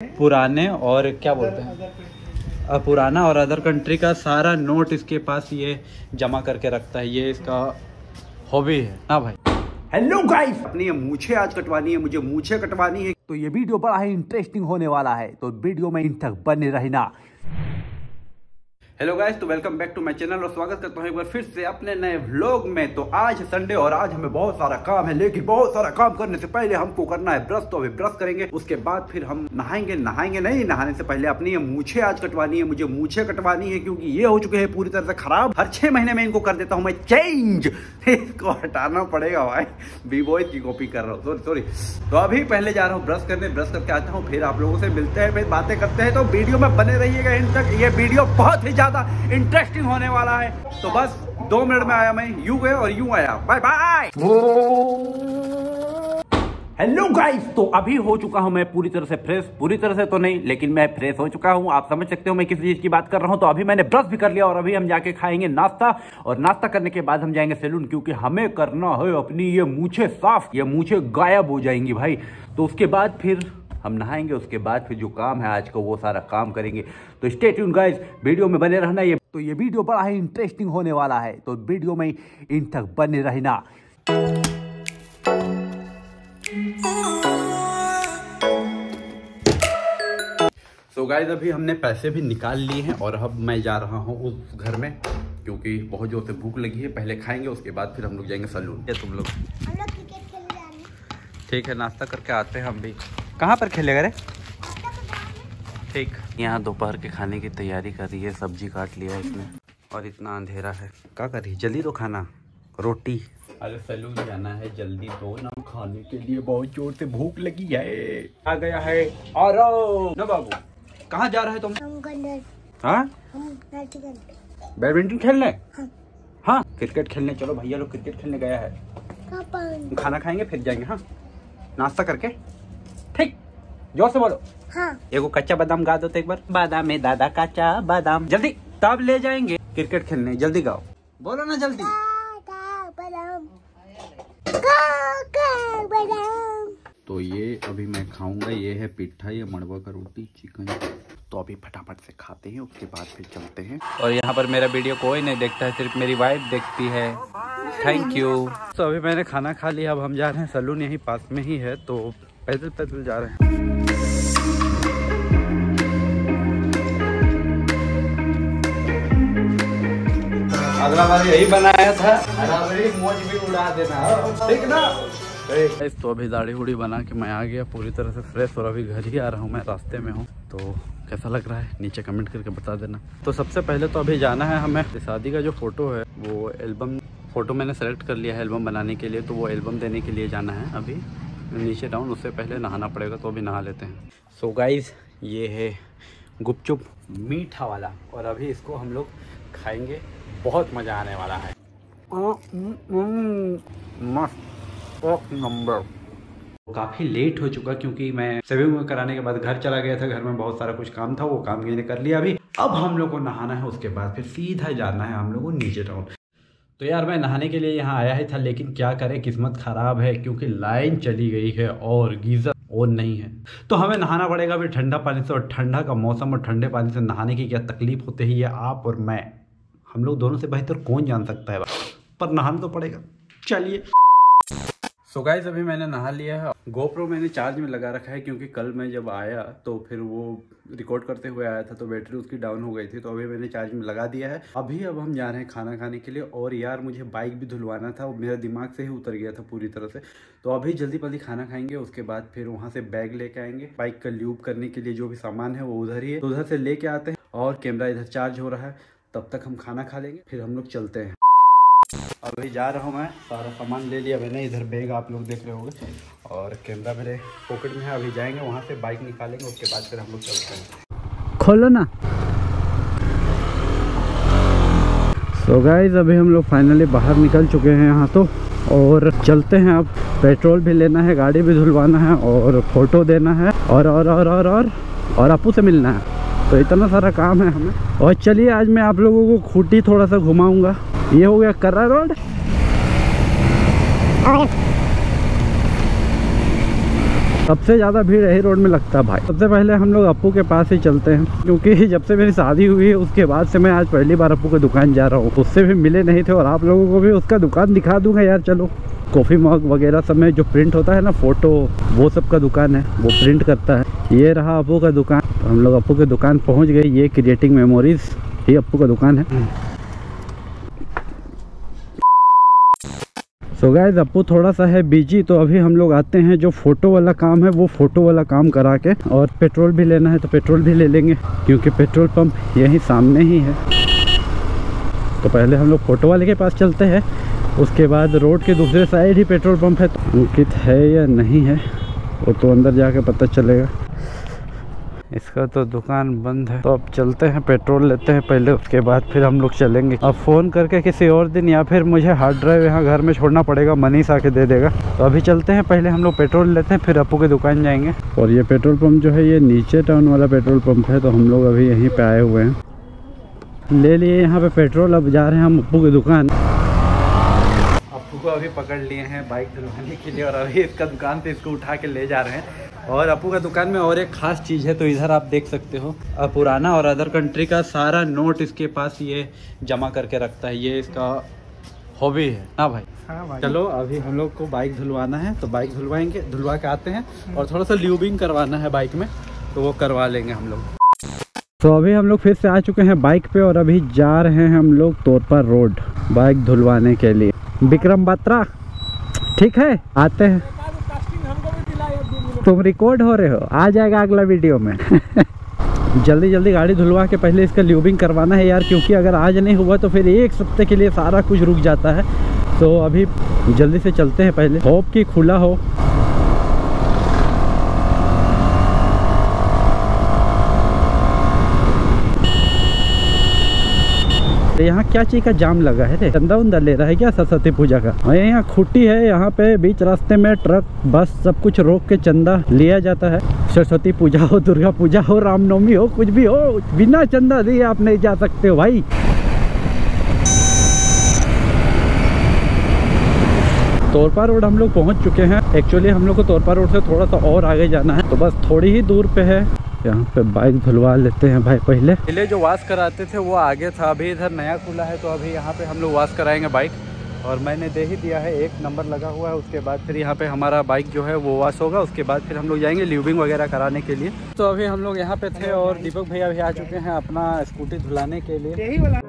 पुराने और क्या बोलते हैं? पुराना और अदर कंट्री का सारा नोट इसके पास ये जमा करके रखता है ये इसका हॉबी है। ना भाई। हेलो गाइस अपनी ये मूछे आज कटवानी है मुझे मुझे कटवानी है। तो ये वीडियो बड़ा ही इंटरेस्टिंग होने वाला है तो वीडियो में इन तक बने रहना। हेलो गाइस तो welcome back to my channel और स्वागत करता हूँ एक बार फिर से अपने नए व्लॉग में। तो आज संडे और आज हमें बहुत सारा काम है, लेकिन बहुत सारा काम करने से पहले हमको करना है ब्रश तो अभी ब्रश करेंगे, उसके बाद फिर हम नहाएँगे। नहाएँगे नहीं, नहाने से पहले अपनी ये मूछे आज कटवानी है, मुझे मूछे कटवानी है, क्योंकि ये हो चुके हैं पूरी तरह से खराब। हर छह महीने में इनको कर देता हूँ मैं चेंज इसको हटाना पड़ेगा भाई। बी बॉय की कॉपी कर रहा हूँ। सॉरी सॉरी तो अभी पहले जा रहा हूँ ब्रश करने ब्रश करके आता हूँ, फिर आप लोगों से मिलते हैं, फिर बातें करते हैं। तो वीडियो में बने रहिएगा इन तक। ये वीडियो बहुत ही ज़्यादा इंटरेस्टिंग होने वाला है। तो बस, दो मिनट में आया मैं, यू गए और यू आया। बाय बाय हेलो गाइस तो अभी हो चुका हूँ मैं पूरी तरह से फ्रेश पूरी तरह से तो नहीं, लेकिन मैं फ्रेश हो चुका हूँ। आप समझ सकते हो मैं किस चीज़ की बात कर रहा हूँ। तो अभी मैंने ब्रश भी कर लिया और अभी हम जाके खाएँगे नाश्ता। और नाश्ता करने के बाद हम जाएँगे सैलून क्योंकि हमें करना है अपनी, ये मूछे साफ़, ये मूछे गायब हो जाएँगी भाई। तो उसके बाद फिर हम नहाएँगे उसके बाद फिर जो काम है आज का वो सारा काम करेंगे। तो स्टे ट्यून गाइस वीडियो में बने रहना ये। तो ये वीडियो बड़ा ही इंटरेस्टिंग होने वाला है तो वीडियो में इन तक बने रहना। सो गाइस अभी हमने पैसे भी निकाल लिए हैं और अब मैं जा रहा हूँ उस घर में क्योंकि बहुत ज़ोर से भूख लगी है। पहले खाएँगे उसके बाद फिर हम लोग जाएँगे सलून। ये तुम लोग ठीक है नाश्ता करके आते हैं हम भी। कहाँ पर खेलेगा रे ठीक। यहाँ दोपहर के खाने की तैयारी कर रही है सब्ज़ी काट लिया है इसने। और इतना अंधेरा है। क्या कर रही है? जल्दी दो खाना। रोटी। अरे सैलून जाना है जल्दी दो ना। खाने के लिए बहुत ज़ोर से भूख लगी है। आ गया है। और बाबू कहाँ जा रहे हैं तुम? हाँ? बैडमिंटन खेलने? हाँ। हाँ क्रिकेट खेलने। चलो भैया लोग क्रिकेट खेलने गया है। खाना खाएँगे फिर जाएँगे हाँ? नाश्ता करके? ज़ोर से बोलो हाँ एगो कच्चा बादाम गा दो तो एक बार। बादाम है दादा कच्चा बादाम। जल्दी तब ले जाएँगे। क्रिकेट खेलने जल्दी गाओ। बोलो ना जल्दी। तो ये अभी मैं खाऊँगा ये है पिट्ठा ये मड़वा का रोटी चिकन। तो अभी फटाफट से खाते हैं उसके बाद फिर चलते हैं। और यहाँ पर मेरा वीडियो कोई नहीं देखता है सिर्फ़ मेरी वाइफ देखती है। थैंक यू तो अभी मैंने खाना खा लिया अब हम जा रहे हैं सलून यहीं पास में ही है तो पैदल पैदल जा रहे हैं। अगला बार यही बनाया था। मोज भी उड़ा देना। ठीक ना? तो अभी दाढ़ी उड़ी बना के मैं आ गया पूरी तरह से फ्रेश और अभी घर ही आ रहा हूँ मैं रास्ते में हूँ। तो कैसा लग रहा है? नीचे कमेंट करके बता देना। तो सबसे पहले तो अभी जाना है हमें। शादी का जो फ़ोटो है वो एल्बम फ़ोटो मैंने सेलेक्ट कर लिया है एल्बम बनाने के लिए तो वो एल्बम देने के लिए जाना है अभी। नीचे डाउन उससे पहले नहाना पड़ेगा तो अभी नहा लेते हैं। सो so गाइज़ ये है गुपचुप मीठा वाला और अभी इसको हम लोग खाएँगे। बहुत मज़ा आने वाला है। मस्त। नंबर। काफ़ी लेट हो चुका क्योंकि मैं सेविंग कराने के बाद घर चला गया था घर में बहुत सारा कुछ काम था वो काम मैंने कर लिया अभी। अब हम लोग को नहाना है उसके बाद फिर सीधा जाना है हम लोग को नीचे टाउन तो यार मैं नहाने के लिए यहाँ आया ही था लेकिन क्या करें किस्मत ख़राब है क्योंकि लाइन चली गई है और गीज़र ऑन नहीं है। तो हमें नहाना पड़ेगा अभी ठंडा पानी से और ठंडा का मौसम और ठंडे पानी से नहाने की क्या तकलीफ़ होती है ये आप और मैं। हम लोग दोनों से बेहतर कौन जान सकता है? पर नहाना तो पड़ेगा। चलिए। सो गाइज़ अभी मैंने नहा लिया है। गोप्रो मैंने चार्ज में लगा रखा है क्योंकि कल मैं जब आया तो फिर वो रिकॉर्ड करते हुए आया था तो बैटरी उसकी डाउन हो गई थी तो अभी मैंने चार्ज में लगा दिया है। अभी अब हम जा रहे हैं खाना खाने के लिए, और यार मुझे बाइक भी धुलवाना था, मेरा दिमाग से ही उतर गया था पूरी तरह से। तो अभी जल्दी जल्दी खाना खाएँगे, उसके बाद फिर वहाँ से बैग लेके आएँगे। बाइक का ल्यूब करने के लिए जो भी सामान है, वो उधर ही है। तो उधर से लेके आते हैं, और कैमरा इधर चार्ज हो रहा है। तब तक हम खाना खा लेंगे, फिर हम लोग चलते हैं। अभी जा रहा हूँ मैं, सारा सामान ले लिया मैंने, इधर बैग आप लोग देख रहे होंगे। और कैमरा मेरे पॉकेट में है, अभी जाएँगे, वहाँ से बाइक निकालेंगे, उसके बाद फिर हम लोग चलते हैं। खोलो ना। सो गाइज़ अभी हम लोग फाइनली बाहर निकल चुके हैं यहाँ तो और चलते हैं अब। पेट्रोल भी लेना है, गाड़ी भी धुलवाना है, और फ़ोटो देना है, और और और और और और अपू से मिलना है। तो इतना सारा काम है हमें। और चलिए, आज मैं आप लोगों को खूटी थोड़ा सा घुमाऊँगा। ये हो गया कर्रा रोड। सबसे ज़्यादा भीड़ यही रोड में लगता है भाई। सबसे पहले हम लोग अप्पू के पास ही चलते हैं, क्योंकि जब से मेरी शादी हुई है, उसके बाद से मैं आज पहली बार अप्पू की दुकान जा रहा हूँ। उससे भी मिले नहीं थे और आप लोगों को भी उसका दुकान दिखा दूँगा यार, चलो। कॉफ़ी मग वगैरह सब में जो प्रिंट होता है ना फ़ोटो वो सब का दुकान है, वो प्रिंट करता है। ये रहा अप्पू का दुकान। तो हम लोग अप्पू की दुकान पहुँच गए। ये क्रिएटिंग मेमोरीज ये अप्पू का दुकान है। सो गाइस अप्पू थोड़ा सा है बिज़ी तो अभी हम लोग आते हैं। जो फ़ोटो वाला काम है वो फ़ोटो वाला काम करा के और पेट्रोल भी लेना है तो पेट्रोल भी ले लेंगे क्योंकि पेट्रोल पंप यहीं सामने ही है। तो पहले हम लोग फ़ोटो वाले के पास चलते हैं। उसके बाद रोड के दूसरे साइड ही पेट्रोल पंप है। तो अंकित है या नहीं है वो तो अंदर जाके पता चलेगा। इसका तो दुकान बंद है। तो अब चलते हैं पेट्रोल लेते हैं पहले उसके बाद फिर हम लोग चलेंगे। अब फ़ोन करके किसी और दिन या फिर मुझे हार्ड ड्राइव यहाँ घर में छोड़ना पड़ेगा मनीष आके दे देगा। तो अभी चलते हैं पहले हम लोग पेट्रोल लेते हैं फिर अपू की दुकान जाएँगे। और ये पेट्रोल पंप जो है ये नीचे टाउन वाला पेट्रोल पंप है तो हम लोग अभी यहीं पे आए हुए हैं। ले लिए यहाँ पे पेट्रोल अब जा रहे हैं हम अपू की दुकान। अप्पू को अभी पकड़ लिए हैं बाइक धुलवाने के लिए और अभी इसका दुकान से इसको उठा के ले जा रहे हैं। और अपू का दुकान में और एक खास चीज़ है तो इधर आप देख सकते हो। पुराना और अदर कंट्री का सारा नोट इसके पास ये जमा करके रखता है ये इसका हॉबी है। ना भाई। हाँ भाई। चलो अभी हम लोग को बाइक धुलवाना है तो बाइक धुलवाएँगे धुलवा के आते हैं और थोड़ा सा ल्यूबिंग करवाना है बाइक में तो वो करवा लेंगे हम लोग। तो अभी हम लोग फिर से आ चुके हैं बाइक पे और अभी जा रहे हैं हम लोग तोरपा रोड बाइक धुलवाने के लिए। विक्रम बत्रा ठीक है? आते हैं। तुम रिकॉर्ड हो रहे हो। आ जाएगा अगला वीडियो में। जल्दी जल्दी गाड़ी धुलवा के पहले इसका ल्यूबिंग करवाना है यार, क्योंकि अगर आज नहीं हुआ तो फिर एक सप्ते के लिए सारा कुछ रुक जाता है। तो अभी जल्दी से चलते हैं पहले। होप कि खुला हो। यहाँ क्या चीज़ का जाम लगा है चंदा उंदा ले रहा है क्या सरस्वती पूजा का? और यहाँ खुट्टी है, यहाँ पे बीच रास्ते में ट्रक, बस सब कुछ रोक के चंदा लिया जाता है। सरस्वती पूजा हो, दुर्गा पूजा हो, रामनवमी हो, कुछ भी हो, बिना चंदा दिए आप नहीं जा सकते हो भाई। तोरपा रोड हम लोग पहुँच चुके हैं। एक्चुअली हम लोग को तोरपा रोड से थोड़ा सा और आगे जाना है। तो बस थोड़ी ही दूर पे है। यहाँ पे बाइक धुलवा लेते हैं भाई पहले। पहले जो वाश कराते थे वो आगे था अभी इधर नया खुला है तो अभी यहाँ पे हम लोग वाश कराएँगे बाइक और मैंने दे ही दिया है एक नंबर लगा हुआ है उसके बाद फिर यहाँ पे हमारा बाइक जो है वो वाश होगा उसके बाद फिर हम लोग जाएँगे ल्यूबिंग वगैरह कराने के लिए। तो अभी हम लोग यहाँ पे थे और दीपक भैया भी आ चुके हैं अपना स्कूटी धुलाने के लिए।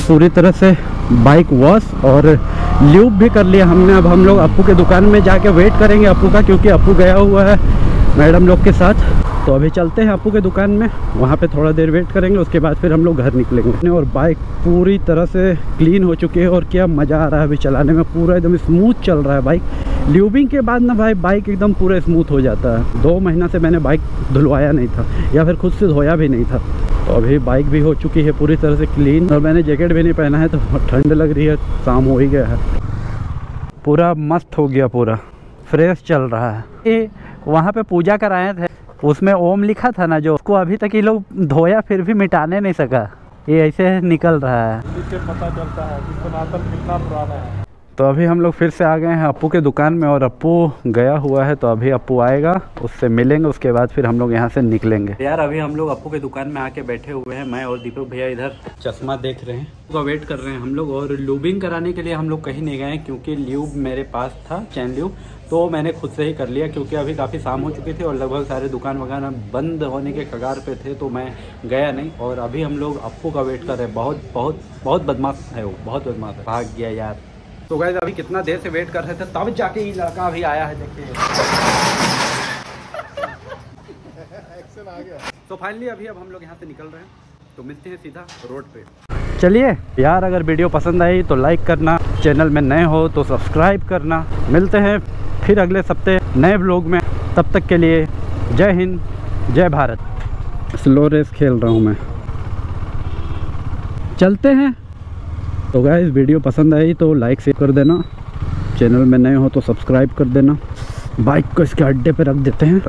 है, पूरी तरह से बाइक वॉश और ल्यूब भी कर लिया हमने। अब हम लोग अप्पू के दुकान में जाके वेट करेंगे अप्पू का, क्योंकि अप्पू गया हुआ है। मैडम लोग के साथ। तो अभी चलते हैं अप्पू के दुकान में। वहाँ पे थोड़ा देर वेट करेंगे, उसके बाद फिर हम लोग घर निकलेंगे। और बाइक पूरी तरह से क्लीन हो चुकी है और क्या मज़ा आ रहा है अभी चलाने में। पूरा एकदम स्मूथ चल रहा है बाइक ल्यूबिंग के बाद ना भाई बाइक एकदम पूरा स्मूथ हो जाता है। दो महीना से मैंने बाइक धुलवाया नहीं था, या फिर खुद से धोया भी नहीं था। तो अभी बाइक भी हो चुकी है पूरी तरह से क्लीन और मैंने जैकेट भी नहीं पहना है तो ठंड लग रही है, शाम हो ही गया है। पूरा मस्त हो गया पूरा। फ्रेश चल रहा है। वहाँ पे पूजा कराए थे। उसमें ओम लिखा था ना जो उसको अभी तक ये लोग धोया फिर भी मिटाने नहीं सका। ये ऐसे निकल रहा है। पता चलता है कि सनातन कितना पुराना है। तो अभी हम लोग फिर से आ गए हैं अप्पू के दुकान में और अप्पू गया हुआ है तो अभी अप्पू आएगा उससे मिलेंगे उसके बाद फिर हम लोग यहाँ से निकलेंगे। यार अभी हम लोग अप्पू के दुकान में आके बैठे हुए हैं मैं और दीपक भैया इधर चश्मा देख रहे हैं। का वेट कर रहे हैं हम लोग और लूबिंग कराने के लिए हम लोग कहीं नहीं गए क्योंकि ल्यूब मेरे पास था चैन ल्यूब तो मैंने खुद से ही कर लिया क्योंकि अभी काफ़ी शाम हो चुकी थी और लगभग सारे दुकान वगैरह बंद होने के कगार पे थे तो मैं गया नहीं। और अभी हम लोग अप्पू का वेट कर रहे हैं। बहुत बहुत बहुत बदमाश है वो बहुत बदमाश है। भाग गया यार। तो गए अभी कितना देर से वेट कर रहे थे तब जाके ये लड़का अभी आया है देखिए। तो फाइनली अभी अब हम लोग यहाँ से निकल रहे हैं। तो मिलते हैं सीधा रोड पे। चलिए यार अगर वीडियो पसंद आई तो लाइक करना। चैनल में नए हो तो सब्सक्राइब करना। मिलते हैं। फिर अगले सप्ते नए ब्लॉग में। तब तक के लिए जय हिंद, जय भारत। स्लो रेस खेल रहा हूँ मैं। चलते हैं। तो गाय वीडियो पसंद आई तो लाइक शेयर कर देना। चैनल में नए हो तो सब्सक्राइब कर देना। बाइक को इसके अड्डे पर रख देते हैं।